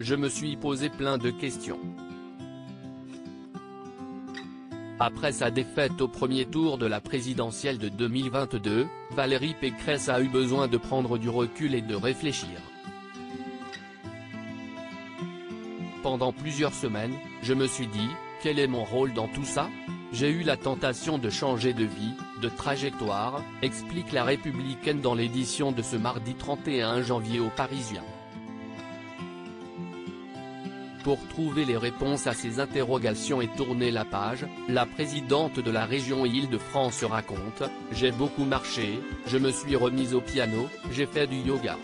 je me suis posé plein de questions. Après sa défaite au premier tour de la présidentielle de 2022, Valérie Pécresse a eu besoin de prendre du recul et de réfléchir. Pendant plusieurs semaines, je me suis dit, quel est mon rôle dans tout ça? J'ai eu la tentation de changer de vie, de trajectoire, explique la Républicaine dans l'édition de ce mardi 31 janvier au Parisien. Pour trouver les réponses à ces interrogations et tourner la page, la présidente de la région Île-de-France raconte « J'ai beaucoup marché, je me suis remise au piano, j'ai fait du yoga. »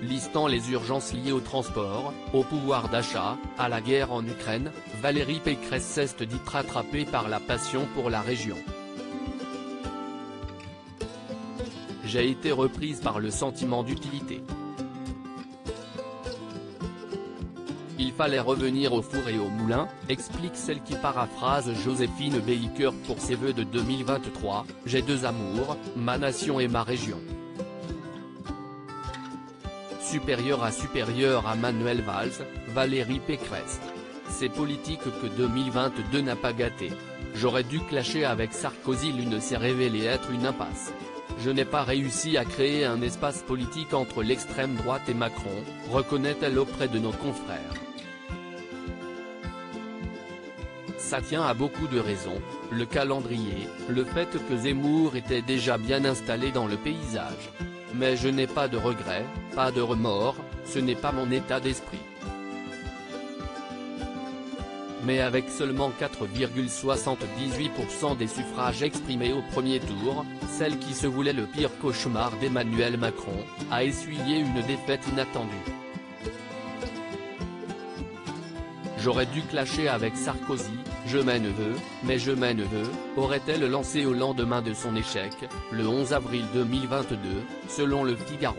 Listant les urgences liées au transport, au pouvoir d'achat, à la guerre en Ukraine, Valérie Pécresse s'est dit rattrapée par la passion pour la région. J'ai été reprise par le sentiment d'utilité. Il fallait revenir au four et au moulin, explique celle qui paraphrase Joséphine Baker pour ses vœux de 2023, J'ai deux amours, ma nation et ma région. Supérieur à supérieur à Manuel Valls, Valérie Pécresse. C'est politique que 2022 n'a pas gâté. J'aurais dû clasher avec Sarkozy l'une s'est révélée être une impasse. Je n'ai pas réussi à créer un espace politique entre l'extrême droite et Macron, reconnaît-elle auprès de nos confrères. Ça tient à beaucoup de raisons, le calendrier, le fait que Zemmour était déjà bien installé dans le paysage. Mais je n'ai pas de regrets, pas de remords, ce n'est pas mon état d'esprit. Mais avec seulement 4,78% des suffrages exprimés au premier tour, celle qui se voulait le pire cauchemar d'Emmanuel Macron, a essuyé une défaite inattendue. J'aurais dû clasher avec Sarkozy, je m'en veux, mais je m'en veux, aurait-elle lancé au lendemain de son échec, le 11 avril 2022, selon le Figaro.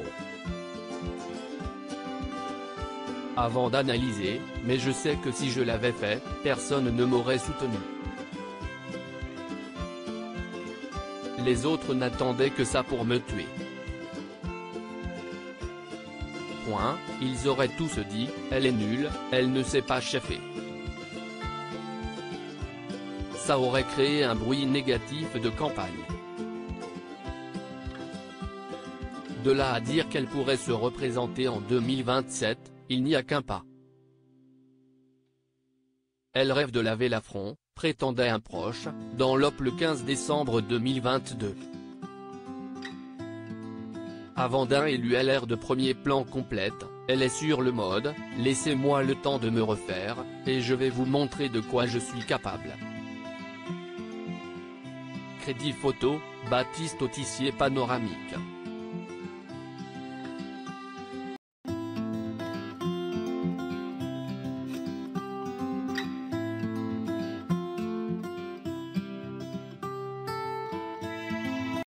Avant d'analyser, mais je sais que si je l'avais fait, personne ne m'aurait soutenu. Les autres n'attendaient que ça pour me tuer. Point, ils auraient tous dit, elle est nulle, elle ne sait pas cheffer ça aurait créé un bruit négatif de campagne. De là à dire qu'elle pourrait se représenter en 2027, il n'y a qu'un pas. Elle rêve de laver l'affront, prétendait un proche, dans l'OP le 15 décembre 2022. Avant d'un élu LR de premier plan complète, elle est sur le mode, laissez-moi le temps de me refaire, et je vais vous montrer de quoi je suis capable. Crédit photo, Baptiste Autissier panoramique.